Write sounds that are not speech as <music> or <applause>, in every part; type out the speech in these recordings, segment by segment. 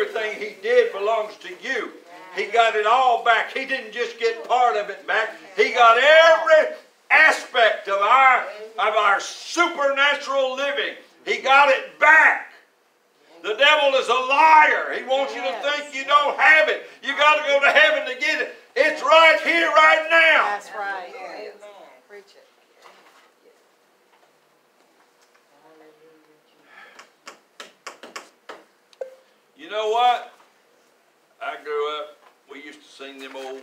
everything he did belongs to you. He got it all back. He didn't just get part of it back. He got every aspect of our of our supernatural living. He got it back. The devil is a liar. He wants you to think you don't have it. You got to go to heaven to get it. It's right here, right now. That's right. Preach it. You know what? I grew up, we used to sing them old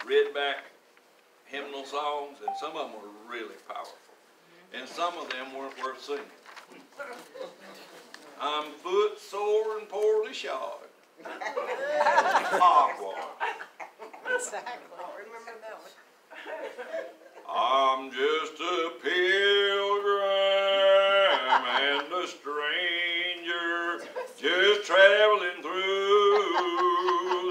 redback hymnal songs, and some of them were really powerful. And some of them weren't worth singing. I'm foot sore and poorly shod. Hogwash. Exactly. Remember that one? I'm just a pilgrim traveling through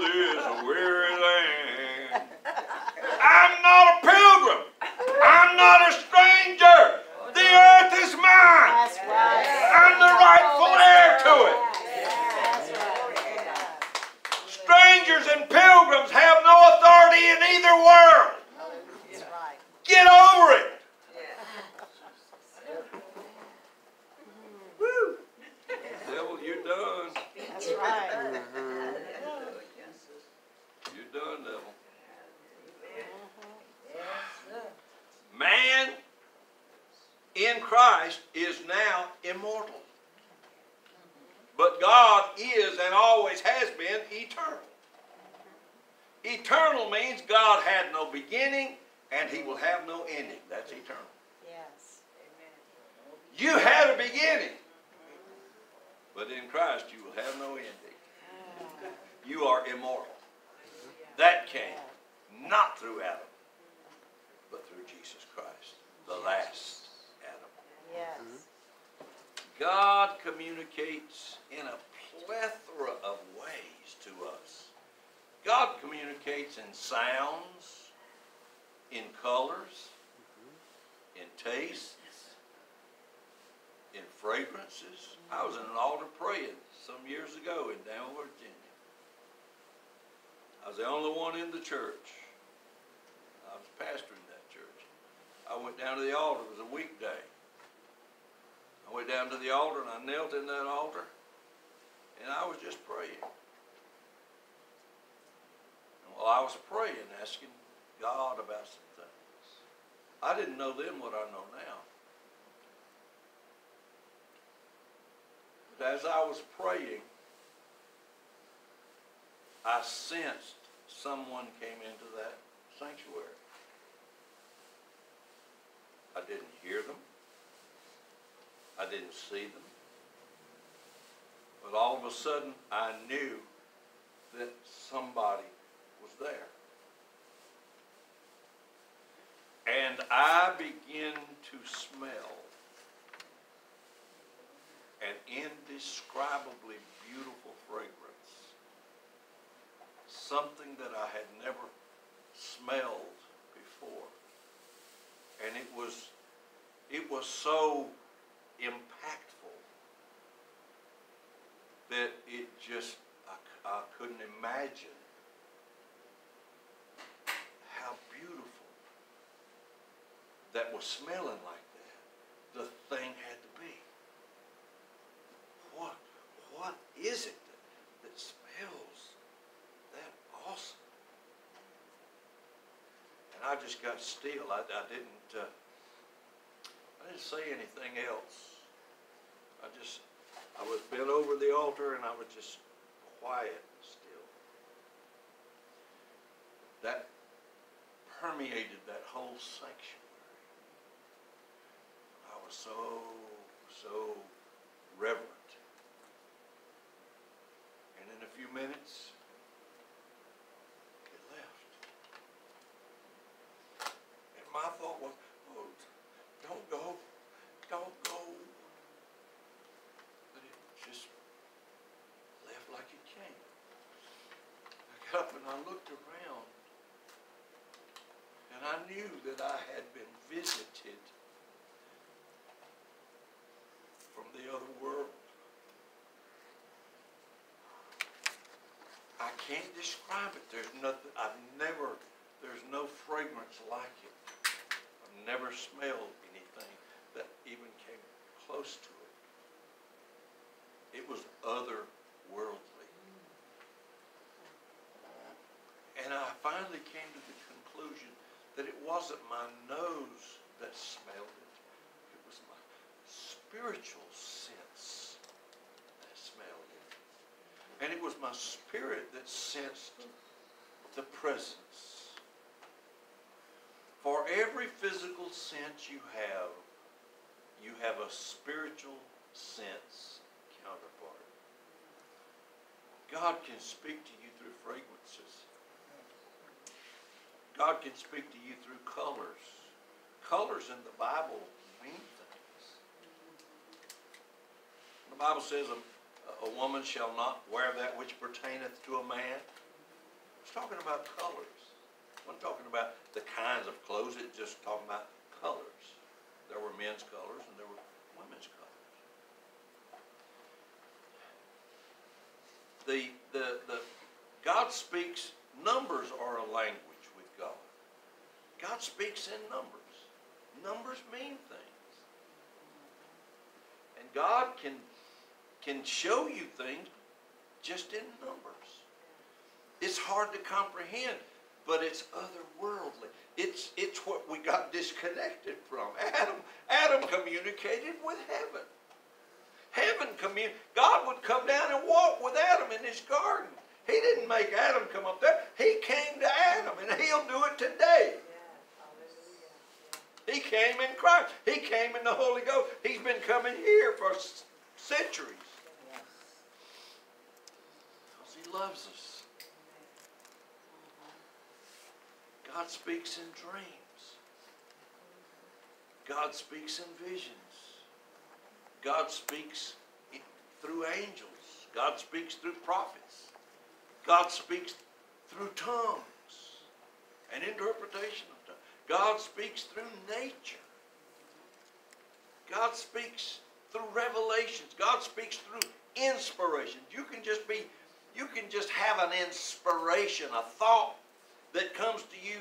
this weary land. I'm not a pilgrim. I'm not a stranger. The earth is mine. That's right. I'm the rightful heir to it. Strangers and pilgrims have no authority in either world. That's right. Get over it. Woo. Devil, you're done. That's right. You're done, devil. Man in Christ is now immortal. But God is and always has been eternal. Eternal means God had no beginning and he will have no ending. That's eternal. Yes. You had a beginning, but in Christ you will have no ending. You are immortal. That came not through Adam, but through Jesus Christ, the last Adam. Yes. God communicates in a plethora of ways to us. God communicates in sounds, in colors, in tastes, in fragrances. I was in an altar praying some years ago in Down, Virginia. I was the only one in the church. I was pastoring that church. I went down to the altar. It was a weekday. I went down to the altar and I knelt in that altar and I was just praying. While I was praying, asking God about some things, I didn't know then what I know now. But as I was praying, I sensed someone came into that sanctuary. I didn't hear them. I didn't see them. But all of a sudden, I knew that somebody was there. And I begin to smell an indescribably beautiful fragrance. Something that I had never smelled before. And it was, it was so impactful that it just, I couldn't imagine how beautiful that was smelling like that. The thing had to be. What, what is it that, that smells that awesome? And I just got still. I, I didn't, uh, I didn't say anything else. I just, I was bent over the altar and I was just quiet and still. That permeated that whole sanctuary. So, so reverent. And in a few minutes, it left. And my thought was, oh, don't go, don't go. But it just left like it came. I got up and I looked around. And I knew that I had been visited from the other world. can't describe it. There's nothing, I've never, there's no fragrance like it. I've never smelled anything that even came close to it. It was otherworldly. And I finally came to the conclusion that it wasn't my nose that smelled it. It was my spiritual sense that smelled it. And it was my spirit that sensed the presence. For every physical sense you have, you have a spiritual sense counterpart. God can speak to you through fragrances. God can speak to you through colors. Colors in the Bible mean things. The Bible says a, woman shall not wear that which pertaineth to a man. It's talking about colors. I'm talking about the kinds of clothes. It's just talking about colors. There were men's colors and there were women's colors. The, the, the, God speaks, numbers are a language with God. God speaks in numbers. Numbers mean things. And God can, can show you things just in numbers. It's hard to comprehend, but it's otherworldly. It's, it's what we got disconnected from. Adam, Adam communicated with heaven. Heaven commun- God would come down and walk with Adam in his garden. He didn't make Adam come up there. He came to Adam, and he'll do it today. He came in Christ. He came in the Holy Ghost. He's been coming here for centuries. Because he loves us. God speaks in dreams. God speaks in visions. God speaks i- through angels. God speaks through prophets. God speaks through tongues and interpretation of tongues. God speaks through nature. God speaks through revelations. God speaks through inspiration. You can just be, you can just have an inspiration, a thought that comes to you.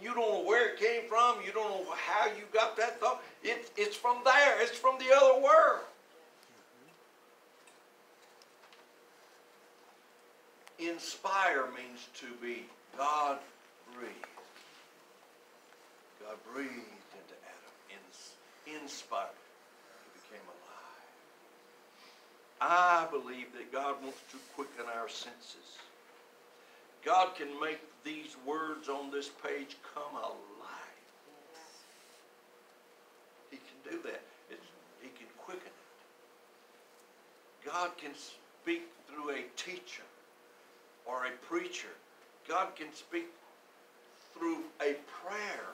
You don't know where it came from. You don't know how you got that thought. It, it's from there. It's from the other world. Inspire means to be God breathed. God breathed into Adam. Ins- inspired. He became alive. I believe that God wants to quicken our senses. God can make these words on this page come alive. He can do that. It's, he can quicken it. God can speak through a teacher or a preacher. God can speak through a prayer.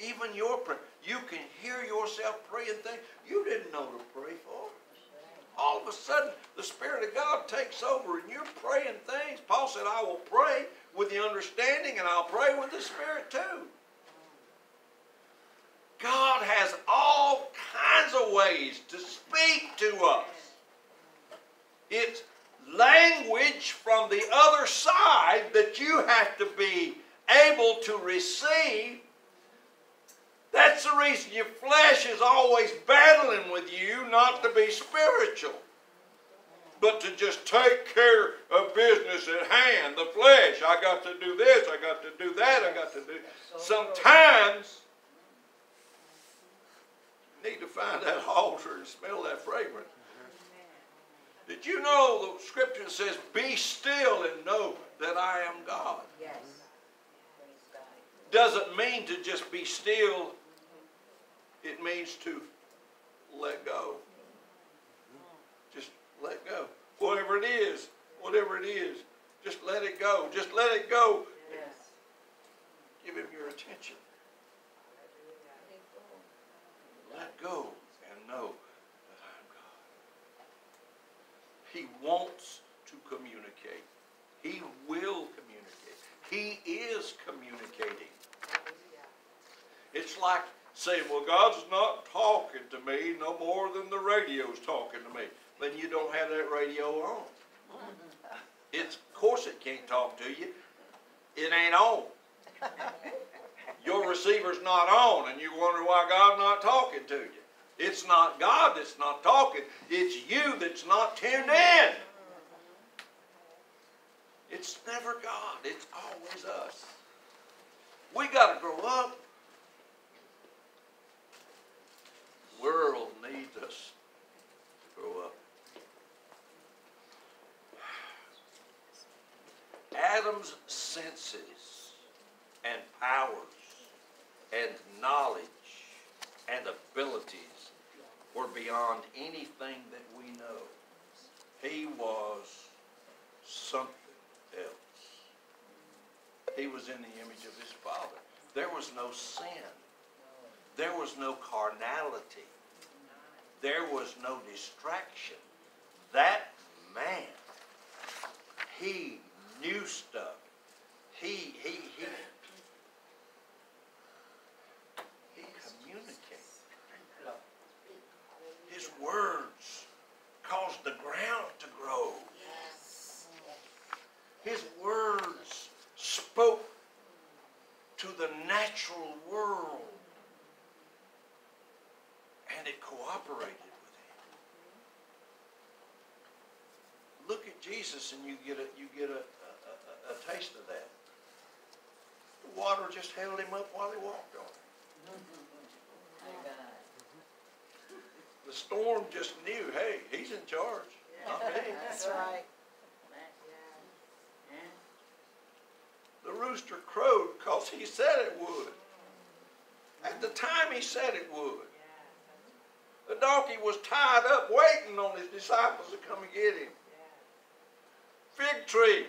Even your prayer. You can hear yourself praying things you didn't know to pray for. All of a sudden, the Spirit of God takes over and you're praying things. Paul said, I will pray with the understanding and I'll pray with the Spirit too. God has all kinds of ways to speak to us. It's language from the other side that you have to be able to receive. That's the reason your flesh is always battling with you not to be spiritual, but to just take care of business at hand. The flesh, I got to do this, I got to do that, I got to do. Sometimes you need to find that altar and smell that fragrance. Did you know the scripture says, Be still and know that I am God? Yes. Doesn't mean to just be still, it means to let go. Just let go. Whatever it is, whatever it is, just let it go. Just let it go. Yes. Give him your attention. Let go and know that I am God. He wants to communicate. He will communicate. He is communicating. It's like saying, well, God's not talking to me no more than the radio's talking to me. Then you don't have that radio on. Mm-hmm. It's, of course it can't talk to you. It ain't on. Your receiver's not on, and you wonder why God's not talking to you. It's not God that's not talking, it's you that's not tuned in. It's never God, it's always us. We got to grow up. The world needs us to grow up. Adam's senses and powers and knowledge and abilities were beyond anything that we know. He was something else. He was in the image of his Father. There was no sin. There was no carnality. There was no distraction. That man, he knew stuff. He, he, he, he communicates. His words caused the ground to grow. His words spoke to the natural world. And it cooperated with him. Look at Jesus and you get a you get a, a taste of that. The water just held him up while he walked on it. The storm just knew, hey, he's in charge, not me. <laughs> That's right. The rooster crowed because he said it would. At the time he said it would. The donkey was tied up waiting on his disciples to come and get him. Fig tree.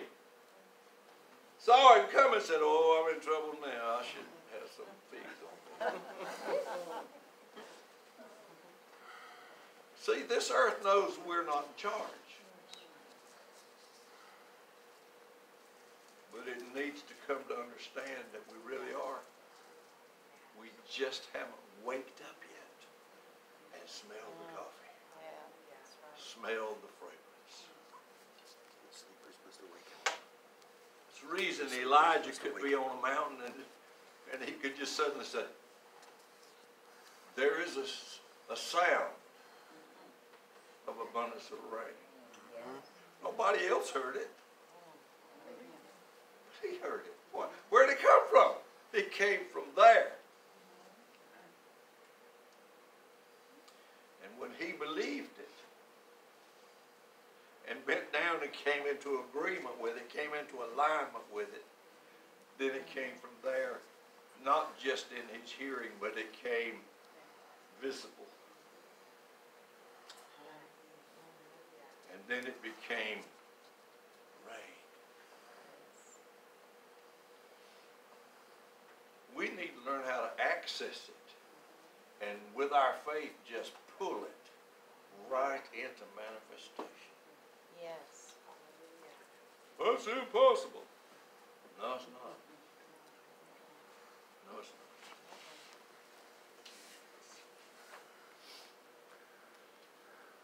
Saw him come and said, Oh, I'm in trouble now. I should have some figs on me. <laughs> See, this earth knows we're not in charge. But it needs to come to understand that we really are. We just haven't waked up yet and smelled the mm. coffee, Yeah, right. smelled the fragrance. Sleeper's supposed to wake up. It's the reason Elijah could be on a mountain and, and he could just suddenly say, there is a, a sound of abundance of rain. Mm-hmm. Nobody else heard it. He heard it. What? Where'd it come from? It came from there. And when he believed it and bent down and came into agreement with it, came into alignment with it, then it came from there, not just in his hearing, but it came visible. And then it became rain. We need to learn how to access it and with our faith just pull it right into manifestation. Yes. That's impossible. No, it's not. No, it's not.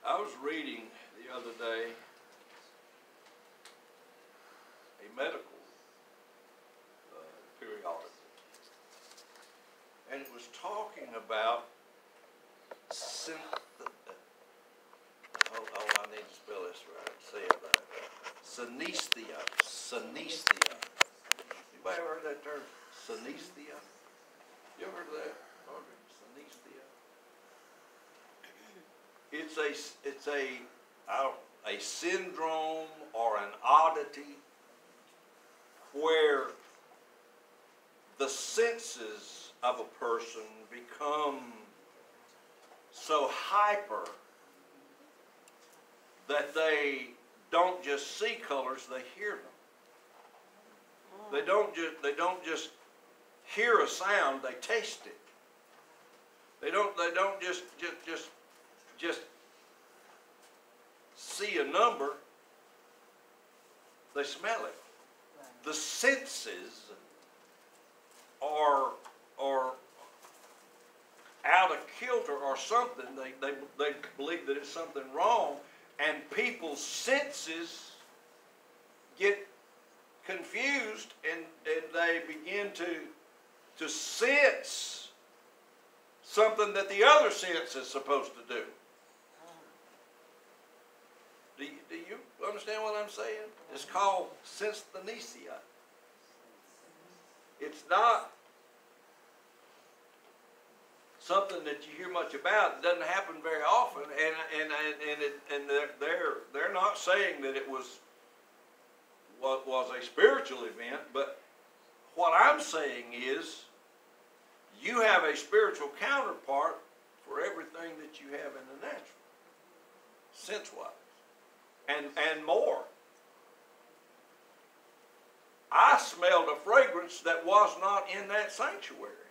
I was reading the other day a medical uh, periodical, and it was talking about synth. Oh, oh, I need to spell this right. Say it right. Synesthia. Synesthia. Anybody ever heard that term? Synesthia? You ever heard of that? Audrey? Synesthia. It's a, it's a, I don't, a syndrome or an oddity where the senses of a person become so hyper that they don't just see colors, they hear them. They don't just they don't just hear a sound, they taste it. They don't they don't just just just just see a number, they smell it. The senses are are out of kilter or something. They, they, they believe that it's something wrong, and people's senses get confused and, and they begin to, to sense something that the other sense is supposed to do. Ah. Do you, do you understand what I'm saying? It's called synesthesia. It's not something that you hear much about. It doesn't happen very often, and and and and, it, and they're, they're not saying that it was what was a spiritual event, but what I'm saying is you have a spiritual counterpart for everything that you have in the natural, sense-wise, and and more. I smelled a fragrance that was not in that sanctuary.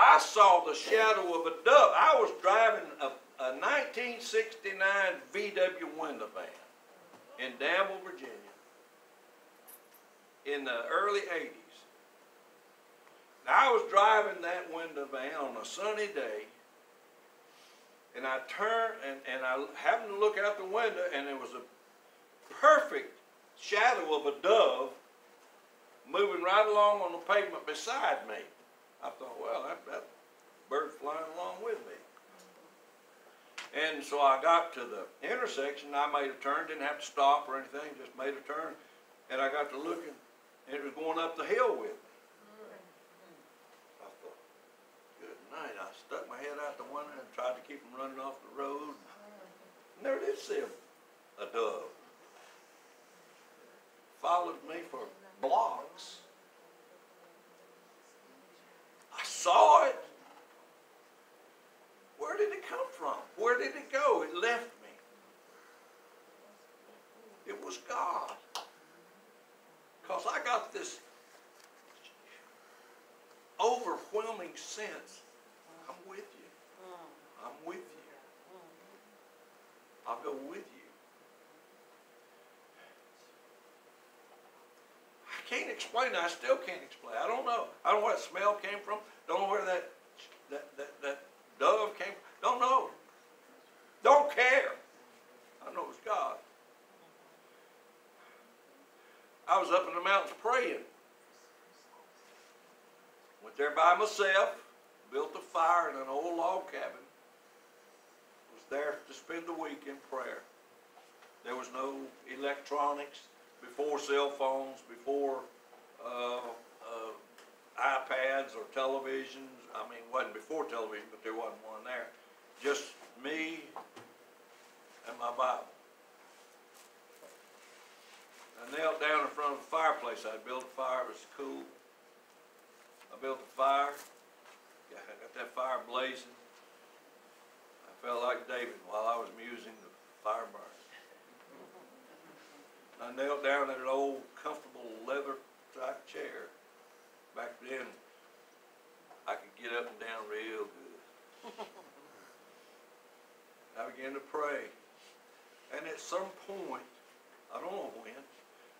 I saw the shadow of a dove. I was driving a, a 1969 VW window van in Danville, Virginia, in the early 80s. Now, I was driving that window van on a sunny day, and I turned and, and I happened to look out the window, and there was a perfect shadow of a dove moving right along on the pavement beside me. I thought, well, that, that bird's flying along with me. And so I got to the intersection. I made a turn, didn't have to stop or anything, just made a turn. And I got to looking, and it was going up the hill with me. I thought, good night. I stuck my head out the window and tried to keep them running off the road. Never did see a, a dove. Followed me for blocks. I saw it. Where did it come from? Where did it go? It left me. It was God. Because I got this overwhelming sense I'm with you. I'm with you. I'll go with you. I can't explain. I still can't explain. I don't know. I don't know where that smell came from. Know where that that that, that dove came. from. Don't know. Don't care. I know it's God. I was up in the mountains praying. Went there by myself. Built a fire in an old log cabin. Was there to spend the week in prayer. There was no electronics before cell phones, before uh, iPads or televisions. I mean, it wasn't before television, but there wasn't one there. Just me and my Bible. I knelt down in front of the fireplace. I built a fire. It was cool. I built a fire. Got got that fire blazing. I felt like David while I was musing the fire burn. I knelt down in an old comfortable leather type chair. Back then, I could get up and down real good. <laughs> I began to pray. And at some point, I don't know when,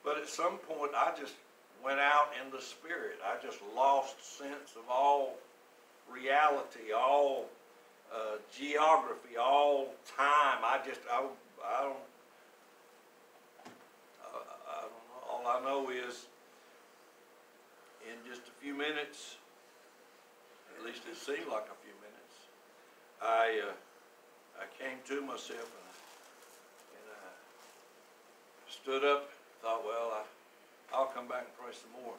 but at some point I just went out in the spirit. I just lost sense of all reality, all uh, geography, all time. I just, I, I don't, I, I don't know. All I know is in just a few minutes, at least it seemed like a few minutes, I, uh, I came to myself and, and I stood up, thought, well, I, I'll come back and pray some more.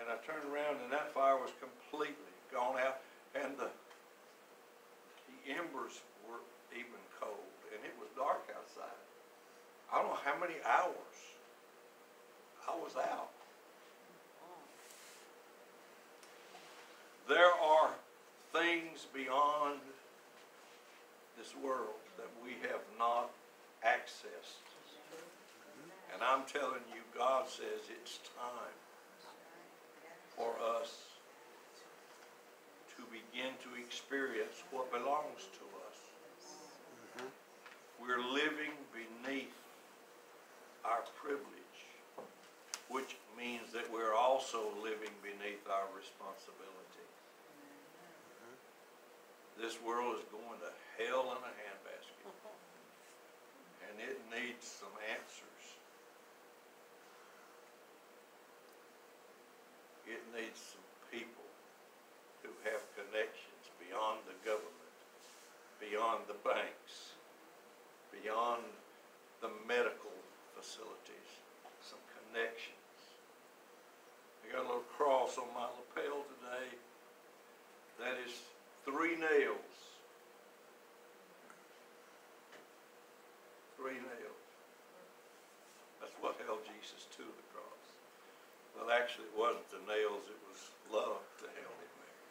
And I turned around and that fire was completely gone out and the, the embers were even cold and it was dark outside. I don't know how many hours I was out. There are things beyond this world that we have not accessed. And I'm telling you, God says it's time for us to begin to experience what belongs to us. Mm-hmm. We're living beneath our privilege, which means that we're also living beneath our responsibility. This world is going to hell in a handbasket. <laughs> And it needs some answers. beyond the banks, beyond the medical facilities, some connections. I got a little cross on my lapel today. That is three nails. Three nails. That's what held Jesus to the cross. Well, actually, it wasn't the nails, it was love that held him there.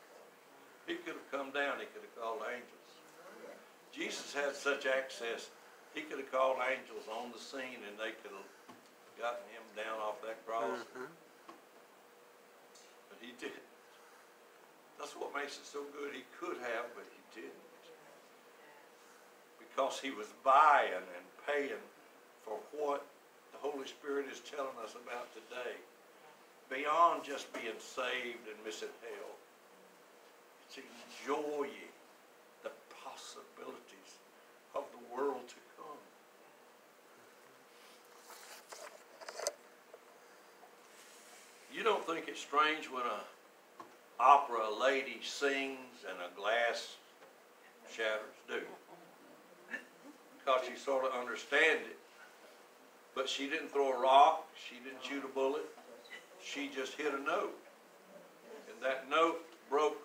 He could have come down, he could have called angels. Jesus had such access, he could have called angels on the scene and they could have gotten him down off that cross. But he didn't. That's what makes it so good. He could have, but he didn't. Because he was buying and paying for what the Holy Spirit is telling us about today. Beyond just being saved and missing hell. It's enjoying the possibilities of the world to come. You don't think it's strange when a opera lady sings and a glass shatters, do? Because she sort of understand it. But she didn't throw a rock, she didn't shoot a bullet, she just hit a note. And that note broke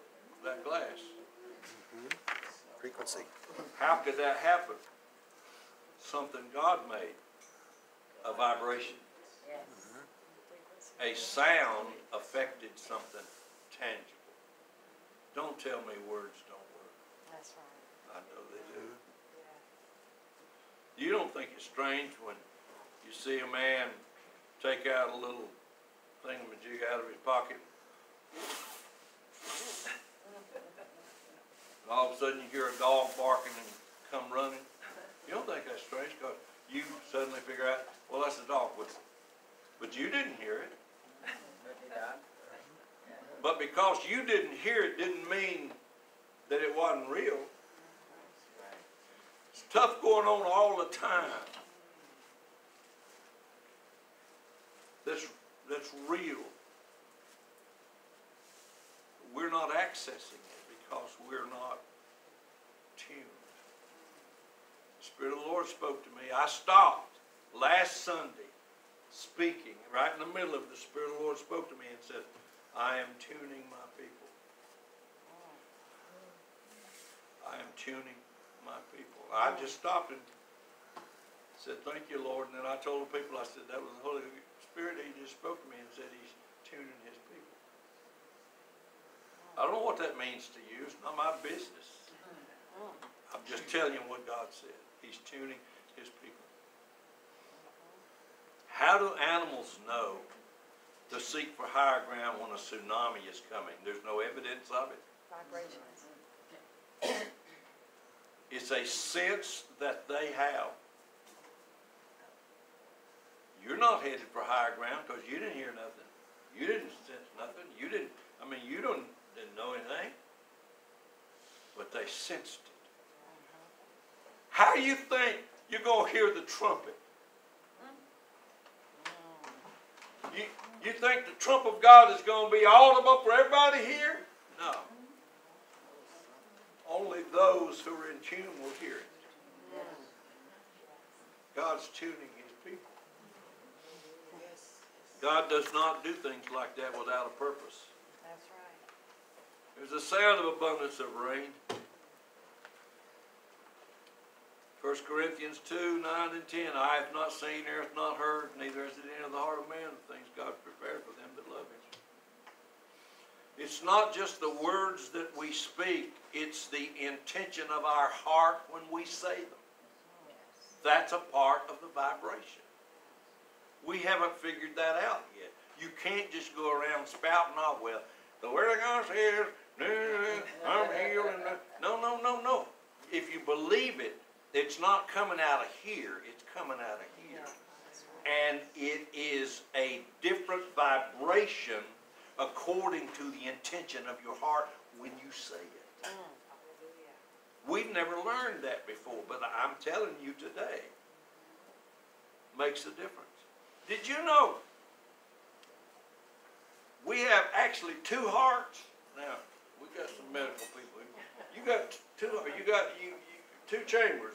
that glass. Frequency. How could that happen? Something God made, a vibration. A sound affected something tangible. Don't tell me words don't work. That's right. I know they do. You don't think it's strange when you see a man take out a little thingamajig out of his pocket? And all of a sudden you hear a dog barking and come running? You don't think that's strange because you suddenly figure out, well, that's a dog. But, but you didn't hear it. But because you didn't hear it didn't mean that it wasn't real. Stuff going on all the time. That's, that's real. We're not accessing it because we're not tuned. The Spirit of the Lord spoke to me. I stopped last Sunday speaking. Right in the middle of it, the Spirit of the Lord spoke to me and said, I am tuning my people. I am tuning my people. I just stopped and said, Thank you, Lord. And then I told the people, I said, That was the Holy Spirit. He just spoke to me and said, He's tuning His people. I don't know what that means to you. It's not my business. I'm just telling you what God said. He's tuning His people. How do animals know to seek for higher ground when a tsunami is coming? There's no evidence of it. Vibrations. It's a sense that they have. You're not headed for higher ground because you didn't hear nothing. You didn't sense nothing. You didn't, I mean, you don't, didn't know anything. But they sensed it. How do you think you're going to hear the trumpet? You, you think the trump of God is going to be audible for everybody here? No. Only those who are in tune will hear it. God's tuning his people. God does not do things like that without a purpose. That's right. There's a sound of abundance of rain. 1 Corinthians 2, 9 and 10. I have not seen, ear hath not heard, neither has it entered the heart of man the things God prepared for them that love him. It's not just the words that we speak, it's the intention of our heart when we say them. That's a part of the vibration. We haven't figured that out yet. You can't just go around spouting off, well, the word of God says, I'm healed. No, no, no, no. If you believe it, it's not coming out of here, it's coming out of here. And it is a different vibration according to the intention of your heart when you say it. Mm. We've never learned that before, but I'm telling you today, makes a difference. Did you know we have actually two hearts? Now, we've got some medical people. here. You got two, you got, you, you, two chambers.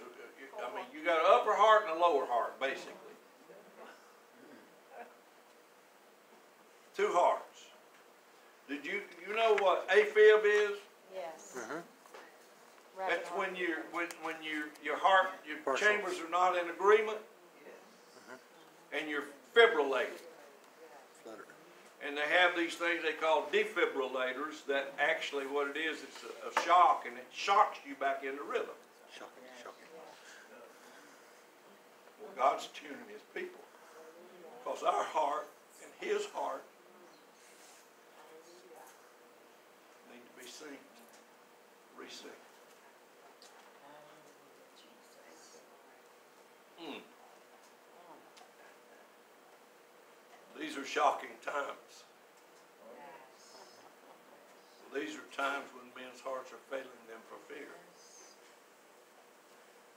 I mean, you got an upper heart and a lower heart, basically. Two hearts. Did you, you know what AFib is? Yes. Mhm. Rapid That's heart. when you, when, when you, your heart, your Partial. chambers are not in agreement. And you're fibrillating. Flutter. And they have these things they call defibrillators that actually what it is, it's a, a shock and it shocks you back into rhythm. Shocking, shocking. Well, God's tuning his people. Because our heart and his heart be resynced. Mm. These are shocking times. These are times when men's hearts are failing them for fear.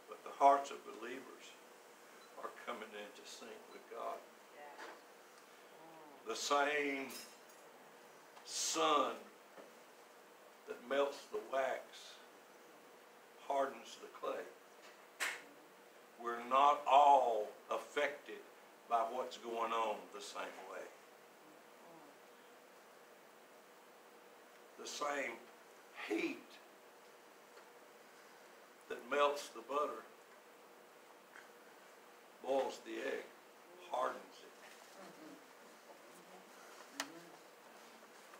But the hearts of believers are coming into sync with God. The same sun that melts the wax hardens the clay. We're not all affected by what's going on the same way. The same heat that melts the butter boils the egg, hardens it.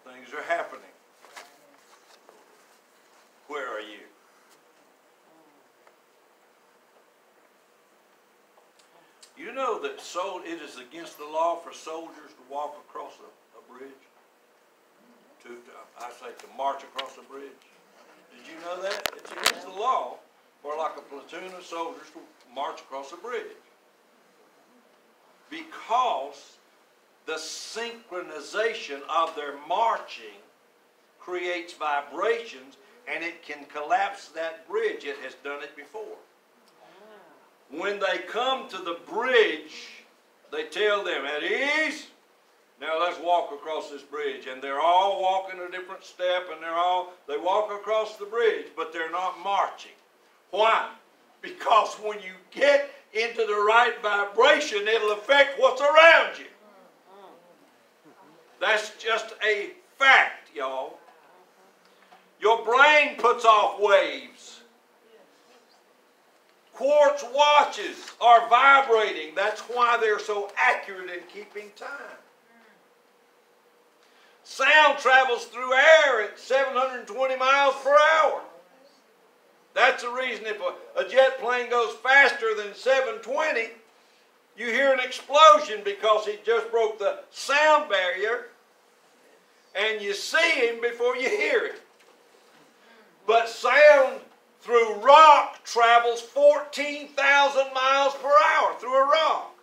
Things are happening. Where are you? You know that so it is against the law for soldiers to walk across a, a bridge? To, to- I say to march across a bridge? Did you know that? It's against the law for like a platoon of soldiers to march across a bridge. Because the synchronization of their marching creates vibrations and it can collapse that bridge. It has done it before. When they come to the bridge, they tell them, at ease, now let's walk across this bridge. And they're all walking a different step and they're all, they walk across the bridge, but they're not marching. Why? Because when you get into the right vibration, it'll affect what's around you. That's just a fact, y'all. Your brain puts off waves. Quartz watches are vibrating. That's why they're so accurate in keeping time. Sound travels through air at 720 miles per hour. That's the reason if a, a jet plane goes faster than 720, you hear an explosion because he just broke the sound barrier and you see him before you hear him. But sound through rock travels 14,000 miles per hour through a rock.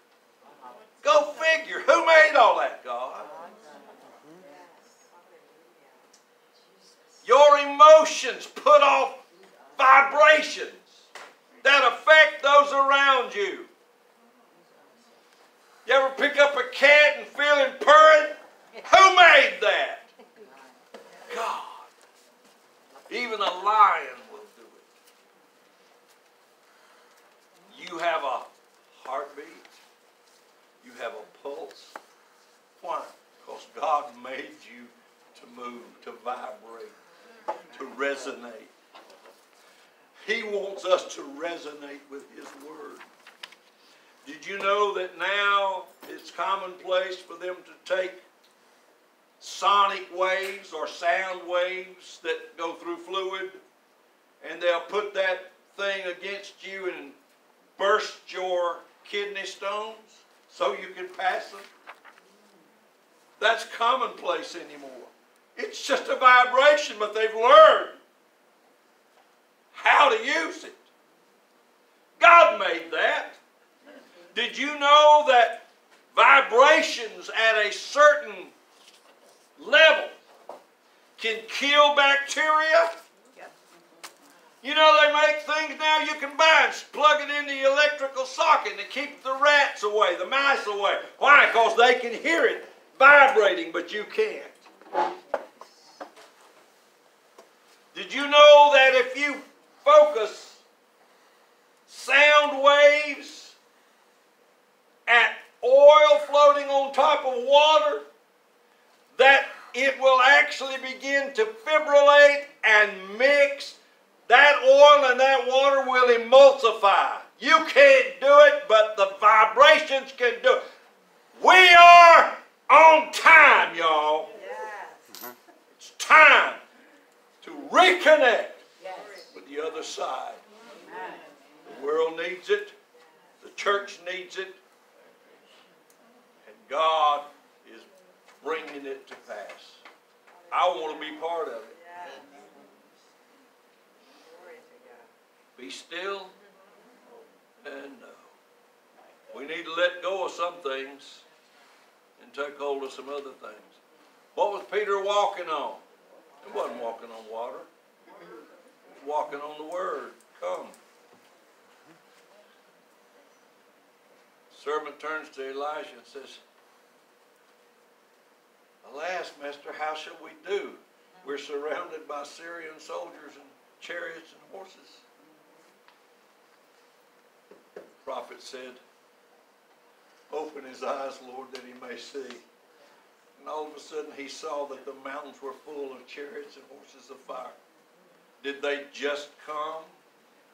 Go figure. Who made all that, God? Your emotions put off vibrations that affect those around you. You ever pick up a cat and feel him purring? Who made that? God. Even a lion will do it. You have a heartbeat. You have a pulse. Why? Because God made you to move, to vibrate, to resonate. He wants us to resonate with His Word. Did you know that now it's commonplace for them to take sonic waves or sound waves that go through fluid and they'll put that thing against you and burst your kidney stones so you can pass them? That's commonplace anymore. It's just a vibration, but they've learned how to use it. God made that. Did you know that vibrations at a certain level can kill bacteria? You know they make things now you can buy and plug it into the electrical socket to keep the rats away, the mice away. Why? Because they can hear it vibrating, but you can't. Did you know that if you focus sound waves, at oil floating on top of water, that it will actually begin to fibrillate and mix. That oil and that water will emulsify. You can't do it, but the vibrations can do it. We are on time, y'all. Yes. It's time to reconnect the other side. The world needs it, the church needs it, and God is bringing it to pass. I want to be part of it. Be still and know. We need to let go of some things and take hold of some other things. What was Peter walking on? He wasn't walking on water. Walking on the word. Come. Servant turns to Elijah and says, Alas, master, how shall we do? We're surrounded by Syrian soldiers and chariots and horses. The prophet said, Open his eyes, Lord, that he may see. And all of a sudden he saw that the mountains were full of chariots and horses of fire. Did they just come?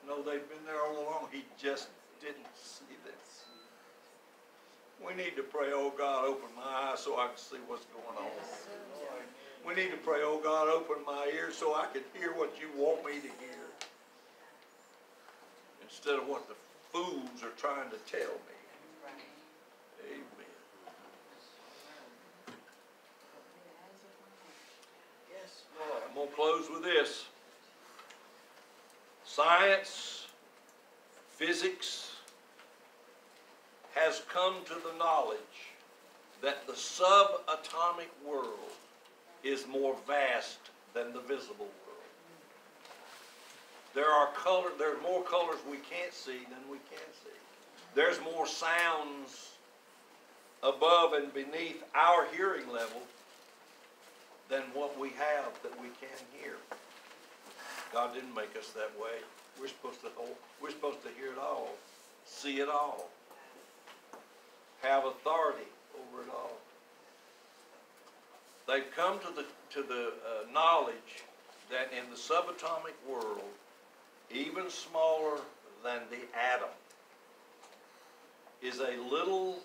No, they've been there all along. He just didn't see this. We need to pray, oh God, open my eyes so I can see what's going on. We need to pray, oh God, open my ears so I can hear what you want me to hear. Instead of what the fools are trying to tell me. Amen. Yes, Lord. I'm going to close with this. Science, physics has come to the knowledge that the subatomic world is more vast than the visible world. There are color, there's more colors we can't see than we can see. There's more sounds above and beneath our hearing level than what we have that we can hear. God didn't make us that way. We're supposed to hold, we're supposed to hear it all, see it all, have authority over it all. They've come to the to the uh, knowledge that in the subatomic world, even smaller than the atom, is a little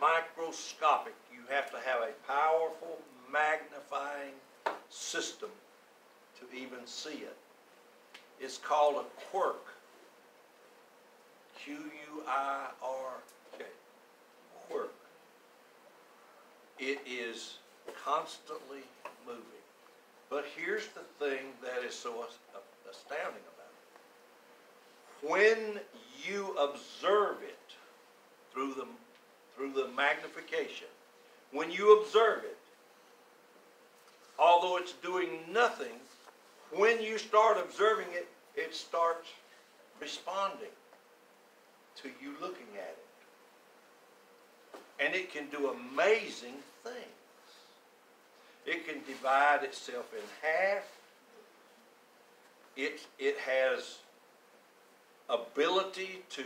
microscopic. You have to have a powerful magnifying system to even see it. It's called a quirk. Q U I R K. Quirk. It is constantly moving. But here's the thing that is so astounding about it. When you observe it through the, through the magnification, when you observe it, although it's doing nothing, when you start observing it, it starts responding to you looking at it. And it can do amazing things. It can divide itself in half. It, it has ability to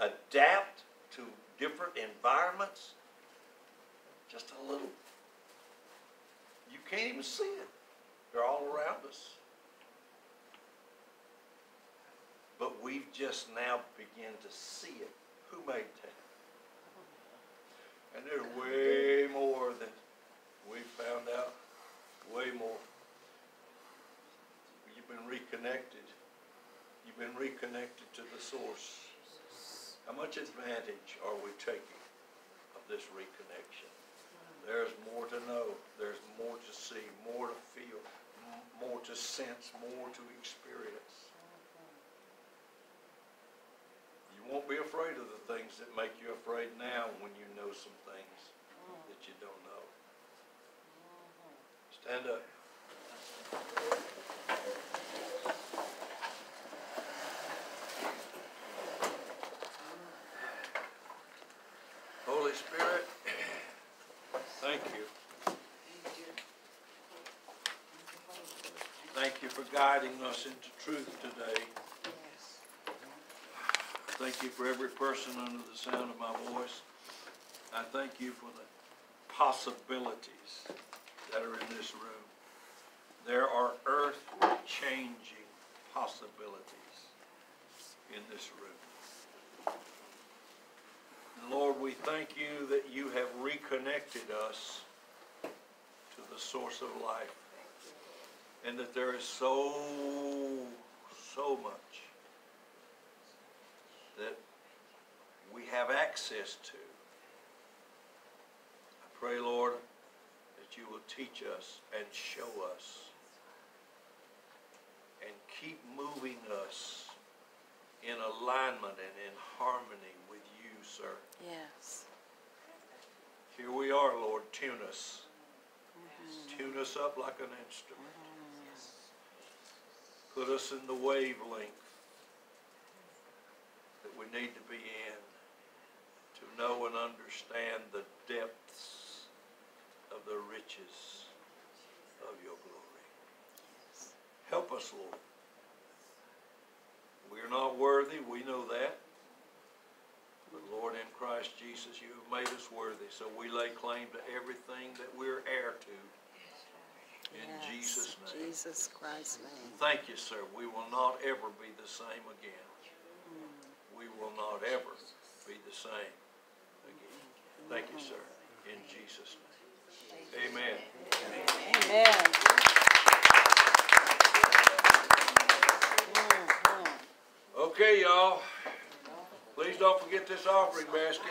adapt to different environments. Just a little. You can't even see it. They're all around us. But we've just now begun to see it. Who made that? And there's way more than we found out. Way more. You've been reconnected. You've been reconnected to the source. How much advantage are we taking of this reconnection? There's more to know. There's more to see, more to feel, more to sense, more to experience. You won't be afraid of the things that make you afraid now when you know some things that you don't know. Stand up. Holy Spirit, thank you. Thank you for guiding us into truth today. Thank you for every person under the sound of my voice. I thank you for the possibilities that are in this room. There are earth-changing possibilities in this room. And Lord, we thank you that you have reconnected us to the source of life. And that there is so, so much that we have access to. I pray, Lord, that you will teach us and show us and keep moving us in alignment and in harmony with you, sir. Yes. Here we are, Lord, tune us. Tune us up like an instrument. Mm-hmm. Put us in the wavelength that we need to be in to know and understand the depths of the riches of your glory. Help us, Lord. We are not worthy, we know that. But Lord, in Christ Jesus, you have made us worthy, so we lay claim to everything that we're heir to. In Yes. Jesus' name. Jesus Christ's name. Thank you, sir. We will not ever be the same again. We will not ever be the same again. Thank you, sir. In Jesus' name. Amen. Amen. Mhm. Okay, y'all. Please don't forget this offering basket.